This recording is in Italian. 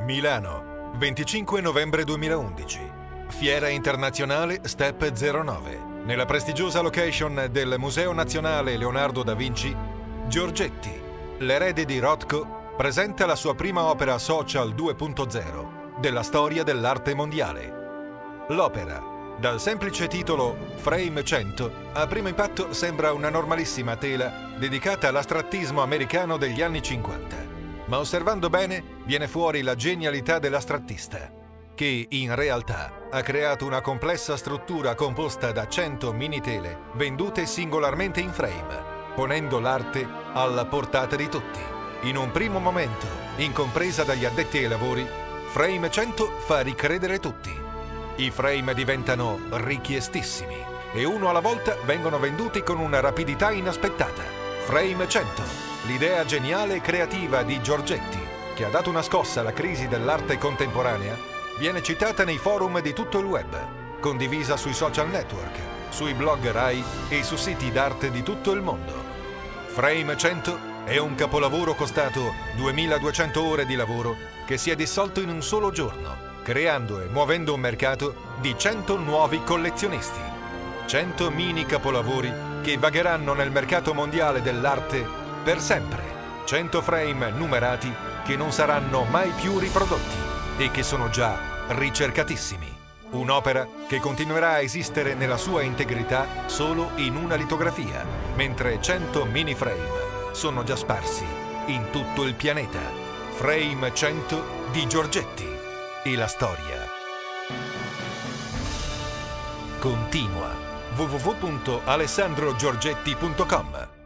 Milano, 25 novembre 2011. Fiera internazionale Step 09. Nella prestigiosa location del Museo Nazionale Leonardo da Vinci, Giorgetti, l'erede di Rothko, presenta la sua prima opera social 2.0 della storia dell'arte mondiale. L'opera, dal semplice titolo Frame 100, a primo impatto sembra una normalissima tela dedicata all'astrattismo americano degli anni 50 ma osservando bene viene fuori la genialità dell'astrattista, che in realtà ha creato una complessa struttura composta da 100 mini tele vendute singolarmente in frame, ponendo l'arte alla portata di tutti. In un primo momento, incompresa dagli addetti ai lavori, Frame 100 fa ricredere tutti. I frame diventano richiestissimi e uno alla volta vengono venduti con una rapidità inaspettata. Frame 100 L'idea geniale e creativa di Giorgetti, che ha dato una scossa alla crisi dell'arte contemporanea, viene citata nei forum di tutto il web, condivisa sui social network, sui blog RAI e su siti d'arte di tutto il mondo. Frame 100 è un capolavoro costato 2200 ore di lavoro che si è dissolto in un solo giorno, creando e muovendo un mercato di 100 nuovi collezionisti. 100 mini capolavori che vagheranno nel mercato mondiale dell'arte per sempre. 100 frame numerati che non saranno mai più riprodotti e che sono già ricercatissimi. Un'opera che continuerà a esistere nella sua integrità solo in una litografia, mentre 100 mini frame sono già sparsi in tutto il pianeta. Frame 100 di Giorgetti e la storia. Continua www.alessandrogiorgetti.com